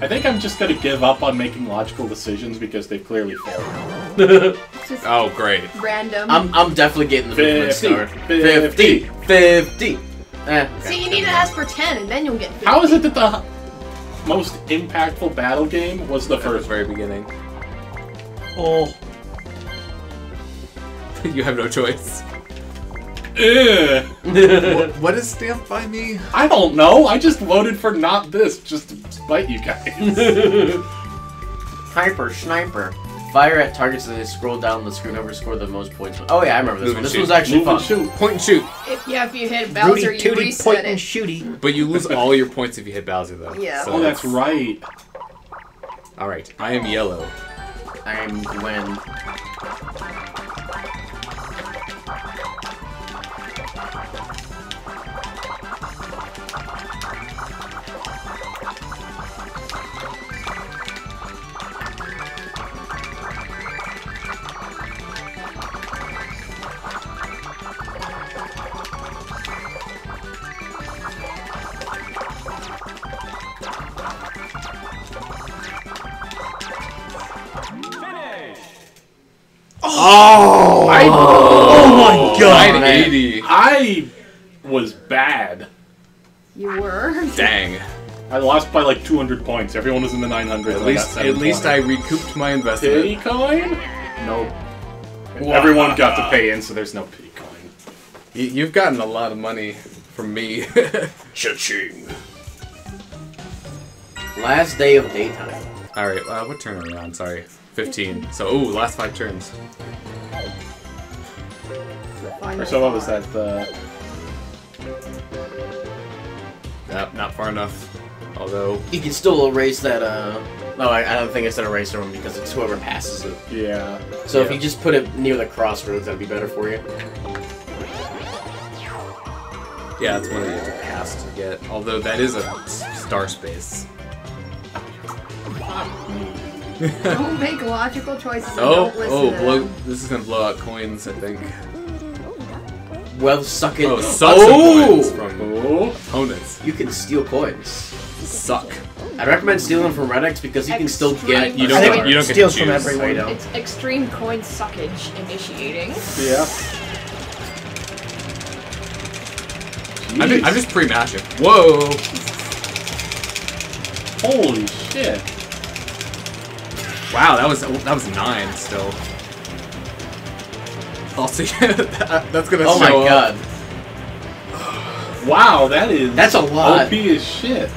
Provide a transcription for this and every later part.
I think I'm just gonna give up on making logical decisions because they've clearly failed. Just Oh, great. random. I'm, I'm definitely getting the movement 50, star. 50. 50. 50. Eh, See, you need to ask for 10 and then you'll get 50. How is it that the most impactful battle game was the At the first? very beginning. Oh, you have no choice. Ugh. what, what is stamped by me? I don't know. I just voted for not this just to spite you guys. Hyper Sniper. Fire at targets and they scroll down the screen over score the most points. Oh yeah, I remember this Move one. This shoot. was actually Move and fun. shoot. Point and shoot. If, yeah, if you hit Bowser, Rudy you Tooty reset point it. and shooty. But you lose all your points if you hit Bowser, though. Yeah. So Oh, that's right. All right. I am yellow. I'm Gwen. God! 980. I was bad. You were. Dang. I lost by like 200 points. Everyone was in the 900s. At least, at least I recouped my investment. Pity coin? Nope. Everyone got to pay in, so there's no pity coin. You, you've gotten a lot of money from me. Cha-ching. Last day of daytime. All right. Uh, what turn are we on? Sorry. 15. So, ooh, last five turns. Or so what was that? The Nope, not far enough. Although, You can still erase that, uh... No, I, I don't think it's an eraser one because it's whoever passes it. yeah. So if you just put it near the crossroads, that'd be better for you. yeah, that's one that you have to pass to get. Although that is a star space. Don't make logical choices and Oh, don't oh, to blow! This is gonna blow out coins, I think. Well, suck it. Oh, suck oh! some Oh! coins from Oh, opponents. You can steal coins. Suck. I recommend stealing them from Red X because you can still get. Extreme. You don't get, it you don't get steals choose. from everyone. Know. It's extreme coin suckage initiating. yeah. I'm just, I'm just pre-mashing. Whoa! Holy shit. Wow, that was that was nine still. I'll see. that, that's gonna Oh my show up. god. Wow, that is That's a lot. OP as shit.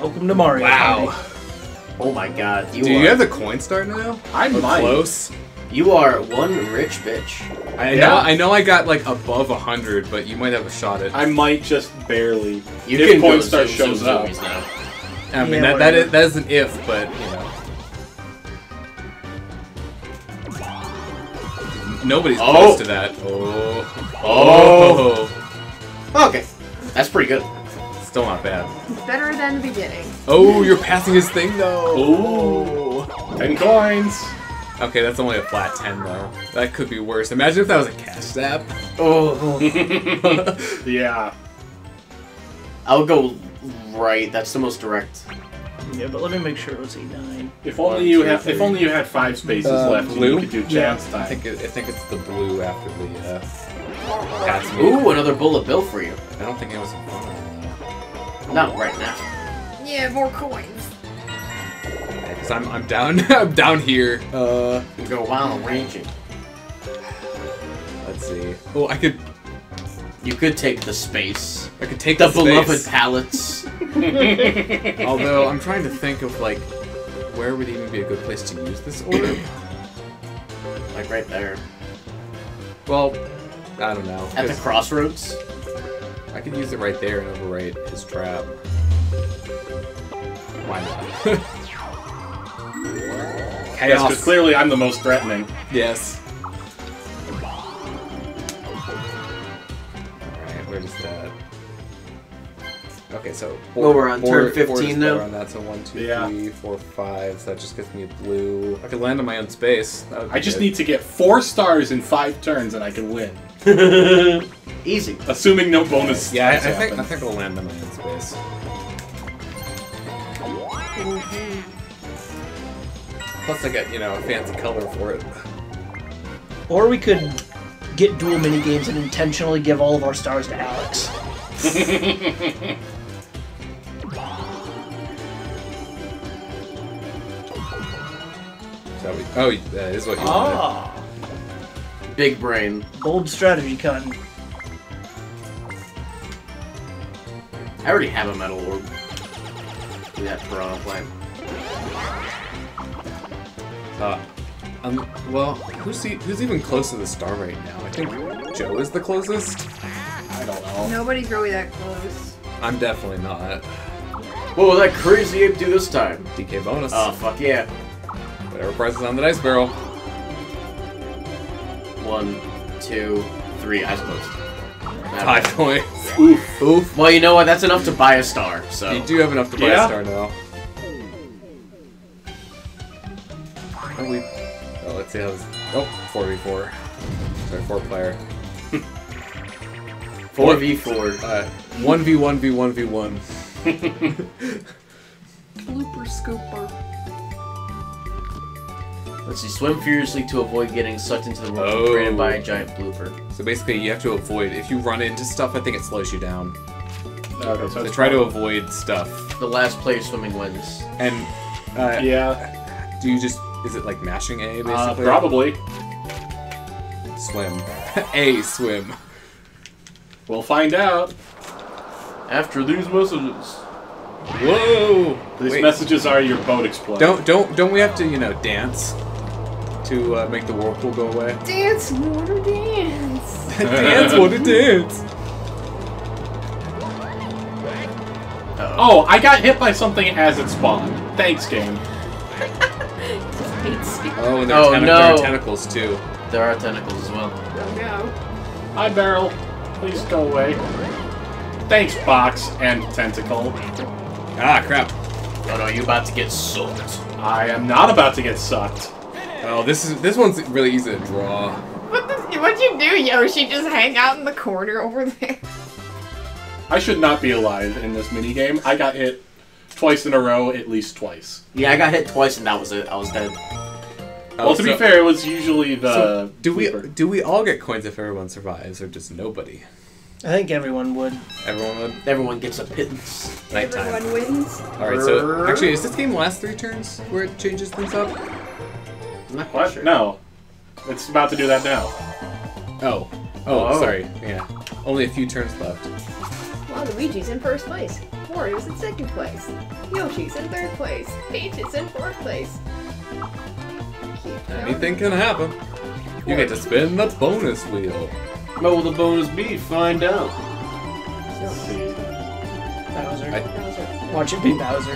Welcome to Mario. Wow. Party. Oh my god. You Do are. you have the coin star now? I Or might. close. You are one rich bitch. I Yeah. know. I know. I got like above hundred, but you might have a shot at. I might just barely. You if can go Coinstar zoom, shows zoom, up. zoomies now. I mean, Yeah, that, that, whatever. is, that is an if, but you know. Nobody's Oh. close to that. Oh. oh. Oh. Okay. That's pretty good. Still not bad. Better than the beginning. Oh, you're passing his thing though. Ooh. Ten coins. Okay, that's only a flat 10 though. That could be worse. Imagine if that was a cash zap. Oh. Yeah. I'll go right. That's the most direct. Yeah, but let me make sure it was E9. If One, only you two, had. If three. only you had five spaces Uh, left, blue? you could do Yeah. chance I time. think it, I think it's the blue after the uh, pass me. Ooh, another bullet bill for you. I don't think it was in front of. Not right now. Yeah, more coins. Because I'm, I'm down I'm down here. Uh, You go while ranging. let's see. Oh, I could You could take the space. I could take The the, beloved space. pallets. Although I'm trying to think of like where would even be a good place to use this orb. like right there. well, I don't know. At the crossroads. I could use it right there and overwrite his trap. Why not? Chaos. because clearly I'm the most threatening. Yes. Alright, that? Okay, so Well, we're on turn 15 is now. better On that, so one, two, Yeah. three, four, five. So that just gets me a blue. I could land on my own space. That would be I just good. need to get four stars in five turns and I can win. Easy. Assuming no bonus. Yeah, I, I think I think I'll land on my own space. Plus, I get you know a fancy color for it. Or we could get dual mini games and intentionally give all of our stars to Alex. So we, oh, that is what you wanted. Ah, Big brain. bold strategy, Cotton. I already have a metal orb. Do that piranha plant. Uh, um, well, who's e who's even close to the star right now? I think Joe is the closest. I don't know. Nobody's really that close. I'm definitely not. What will that crazy ape do this time? DK bonus. Oh, fuck yeah. Whatever price is on the dice barrel. One, two, three. Eyes closed. Five points. Oof. Oof. Well, you know what? That's enough to buy a star. So You do have enough to buy Yeah? a star now. Let's see how this. Oh, 4v4. Sorry, 4 player. four v four. Uh, 1v1v1v1. Blooper scooper. Let's see. Swim furiously to avoid getting sucked into the whirlpool Oh. created by a giant blooper. So basically, you have to avoid. If you run into stuff, I think it slows you down. Okay, so So it's try to avoid stuff. The last player swimming wins. And uh, Yeah, do you just. Is it like mashing A, basically? uh, probably. Swim. A, swim. We'll find out. After these messages. Whoa! These Wait, messages are your boat exploding. Don't, don't, don't we have to, you know, dance? To uh, make the whirlpool go away? Dance, water dance. dance, what a dance! Uh-oh. Oh, I got hit by something as it spawned. Thanks, game. Hates you. Oh, and there, Oh, are, tentac- no. there are tentacles too. There are tentacles as well. Oh no. Hi, Barrel. Please go away. Thanks, Box and Tentacle. Ah, crap. Oh no, you about to get sucked. I am not about to get sucked. Oh, this is this one's really easy to draw. What the, what'd you do, Yoshi? Just hang out in the corner over there? I should not be alive in this minigame. I got hit twice in a row, at least twice. Yeah, I got hit twice and that was it. I was dead. Well, to be fair, it was usually the. so do we do we all get coins if everyone survives, or just nobody? I think everyone would. Everyone would. Everyone gets a pittance. Nighttime. Everyone wins. All right. So actually, is this game last three turns where it changes things up? I'm not quite What? sure. No. It's about to do that now. Oh. Oh, Oh. sorry. Yeah. Only a few turns left. Well, Luigi's in first place. Wario's in second place. Yoshi's in third place. Peach is in fourth place. Keep going. Anything can happen. You get to spin the bonus wheel. What will the bonus be? Find out. Bowser. I- Bowser. Watch it be Bowser.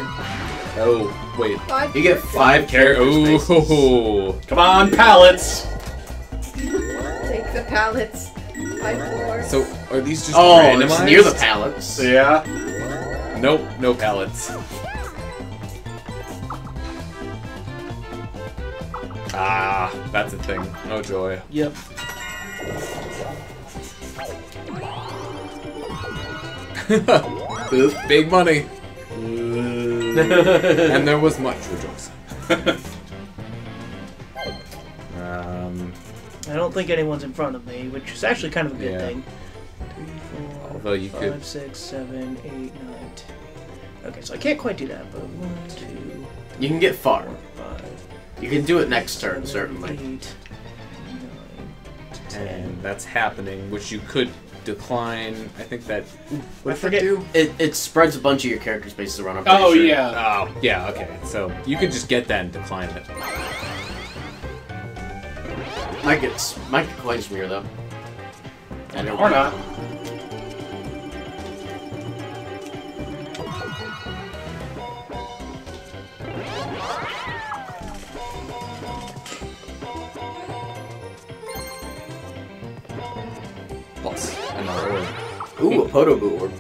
Oh, wait. Five You get five Care. character spaces. Oh. Come on, pallets! Take the pallets. Five floors. So are these just Oh, randomized? it's near the pallets. Yeah. Nope, no pallets. Ah, that's a thing. No joy. Yep. Big money. and there was much rejoicing. um, I don't think anyone's in front of me, which is actually kind of a good Yeah. thing. Three, four, Although you five, could- six, seven, eight, nine, ten. Okay, so I can't quite do that, but one, two, You can get far. Five, You can do it next turn, certainly. eight, nine, and that's happening, which you could decline. I think that. What I forget- that do? It, it spreads a bunch of your character spaces around. I'm Oh, sure. yeah. Oh, yeah. Okay, so you could just get that and decline it. Might get s- might get coins from here though. I don't Or not. Ooh, a Podoboo orb.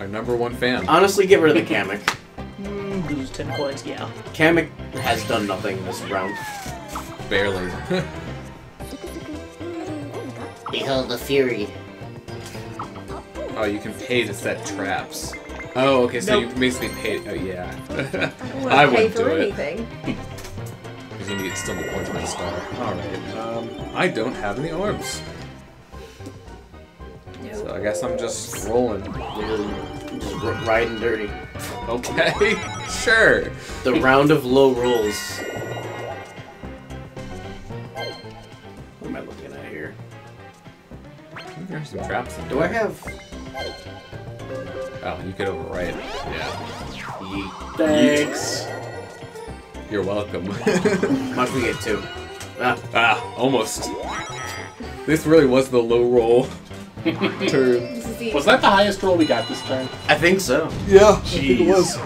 Our number one fan. Honestly, get rid of the Kamek. Mm, lose 10 coins, yeah. Kamek has done nothing this round. Barely. Behold the fury. Oh, you can pay to set traps. Oh, okay, so Nope. you basically pay. Oh, yeah. We'll I pay wouldn't for do it. anything. Because you need to get still more points for the star. Alright. Um, I don't have any arms. I guess I'm just rolling. Just riding dirty. Okay, sure. The round of low rolls. What am I looking at here? There's some traps in Do I have? Oh, you could overwrite. Yeah. Yeet. thanks. You're welcome. Much we get two. Ah, ah, almost. This really was the low roll turn. This is the Was that the highest roll we got this turn? I think so. Yeah, Jeez.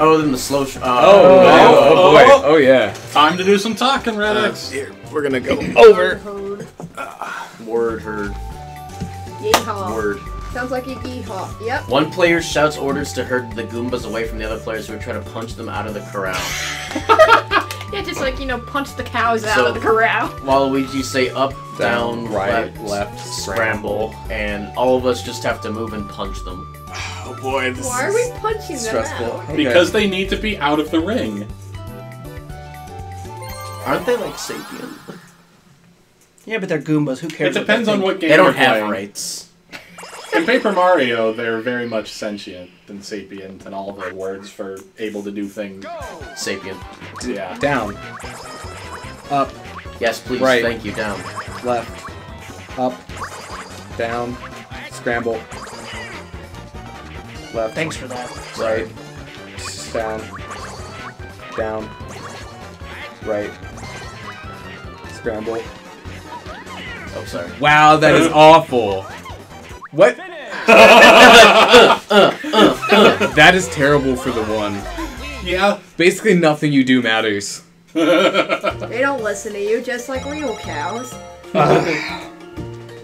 Oh, then the slow. Sh- uh, Oh, oh, no. oh, oh boy. Oh. oh yeah. Time to do some talking, Redix. Uh, here, we're gonna go over. Herd. Word heard. Yeehaw. Word. Sounds like a yeehaw. Yep. One player shouts orders to herd the Goombas away from the other players who are trying to punch them out of the corral. Yeah, just like, you know, punch the cows out So- of the corral. Waluigi say up, down, Down, right, left, left, scramble, and all of us just have to move and punch them. Oh boy, this Why are we punching them stressful. out? Okay. Because they need to be out of the ring. Aren't they like sapient? Yeah, but they're Goombas. Who cares? It cares? depends on what game you're playing. They don't have playing. Rights. In Paper Mario, they're very much sentient and sapient, and all the words for able to do things. Sapient. Yeah. down, up, Yes, please. Right. Thank you. Down. left, up, down, scramble, left, Thanks for that. right, down, down, right, scramble. Oh, sorry. Wow, that is awful. What? that is terrible for the one. Yeah. Basically, nothing you do matters. They don't listen to you, just like real cows.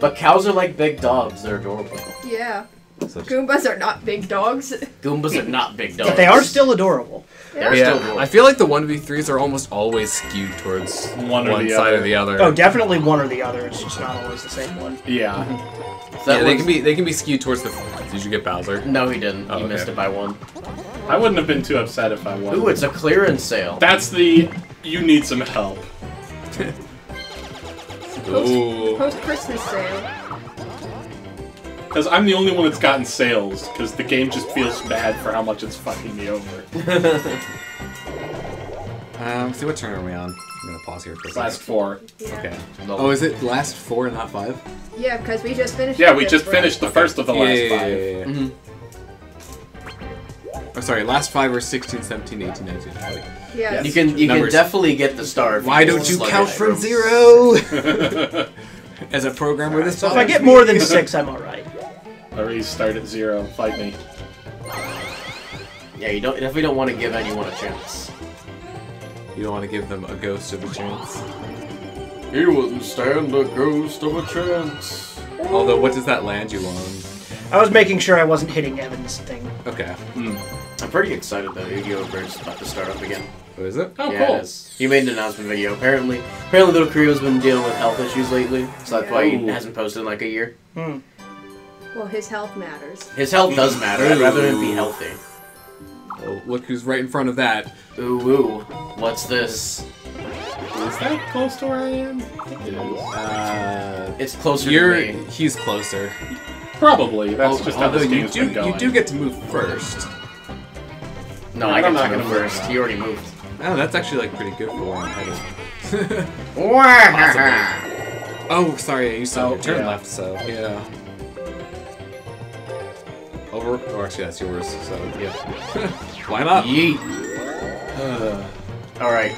But cows are like big dogs. They're adorable. Yeah. Such- Goombas are not big dogs. Goombas are not big dogs. But they are still adorable. They're Yeah, still adorable. I feel like the 1v3s are almost always skewed towards One one, or the side other. or the other. Oh, definitely one or the other. It's just not always the same one. Yeah. That yeah, they can be they can be skewed towards the. Did you get Bowser? No, he didn't. Oh, he okay. missed it by one. I wouldn't have been too upset if I won. Ooh, it's a clearance sale. That's the you need some help. Ooh. Post Christmas sale. Because I'm the only one that's gotten sales, because the game just feels bad for how much it's fucking me over. Um, see what turn are we on? I'm gonna pause here for a Last second. four. Yeah. Okay. No. Oh, is it last four and not five? Yeah, because we just finished. Yeah, we just round. finished the first of the yeah, last yeah, yeah, five. yeah, yeah. Mhm. Oh, sorry, last five were 16, 17, 18, 19. Like, Yeah. Yes. You can you Numbers. can definitely get the star. if why just don't you count from zero? As a programmer, this So if I get more than six, I'm alright. Arrays, start at zero. Fight me. Yeah, you don't definitely don't want to give anyone a chance. you don't want to give them a ghost of a chance. He wouldn't stand a ghost of a chance. Although, what does that land you on? I was making sure I wasn't hitting Evan's thing. Okay. Hmm. I'm pretty excited that Yu-Gi-Oh! Abridged's about to start up again. What is it? Oh, yeah, cool. it is. He made an announcement video. Apparently, apparently, LittleKuriboh's been dealing with health issues lately, so that's why he oh. hasn't posted in like a year. Hmm. Well, his health matters. His health does matter. I'd rather him be healthy. Oh, look who's right in front of that. Ooh, ooh. What's this? Is that close to where I am? It is. Uh, It's closer you're to me. he's closer. Probably. That's Al- just how although this you game's do been going. you do get to move first. No, Yeah, I I'm got not gonna move move first. He already moved. Oh, that's actually like pretty good for where I'm headed. Oh, sorry, you still have Oh, your turn yeah. left, so yeah. Over. Oh, actually, that's yours. So yeah. Why not? Yeet. All right.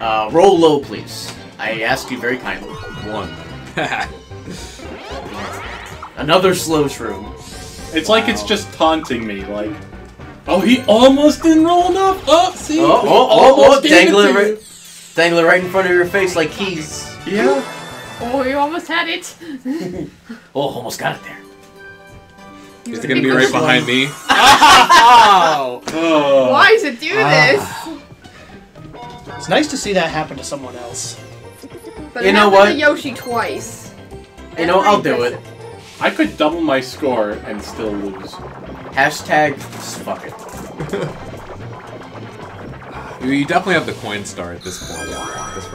Uh, roll low, please. I ask you very kindly. One. Another slow shroom. It's like it's just taunting me, like, oh, he almost didn't roll enough. Oh, see, Oh, oh, We oh, oh, almost gave it dangle it right, dangle it right in front of your face like keys. Yeah. Oh, you almost had it. Oh, almost got it there. Is it gonna be right behind me? Oh. Why does it do Ah. this? It's nice to see that happen to someone else. But You it know happened what? to Yoshi twice. You know, I'll do it. I could double my score and still lose. Hashtag fuck it. You definitely have the coin star at this point. At this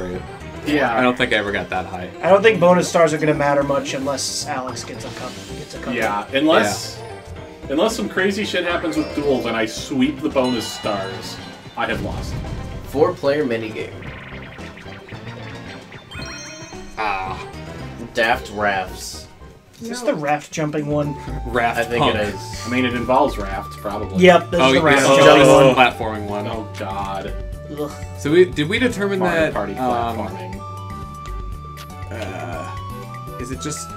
rate. I don't think I ever got that high. I don't think bonus stars are going to matter much unless Alex gets a cup. Gets a cup. Yeah, unless unless some crazy shit happens with duels and I sweep the bonus stars, I have lost. Four player minigame. Ah, Daft Rafts. Is this the raft jumping one? raft I think punk. it I mean, it involves rafts, probably. Yep, this Oh, is the raft oh, jumping this is one. the platforming one. Oh God. Ugh. So we did we determine Mario that? Party um, platforming. uh, is it just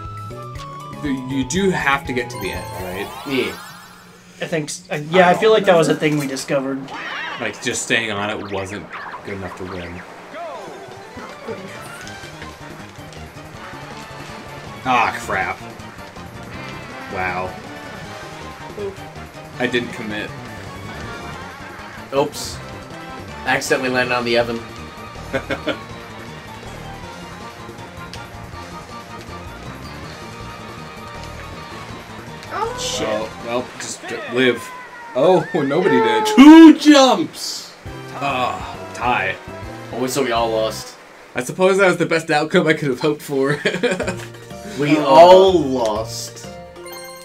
you do have to get to the end, right? Yeah. I think. uh, Yeah, I feel like that was a thing we discovered. Like just staying on it wasn't good enough to win. Ah, crap. Wow. I didn't commit. Oops. Accidentally landed on the oven. Oh, Shit. Oh, well, just live. Oh, nobody did. Two jumps. Ah, tie. Oh, so we all lost. I suppose that was the best outcome I could have hoped for. We Oh. all lost.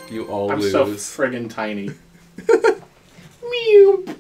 you all I'm lose. so friggin' tiny. Meow.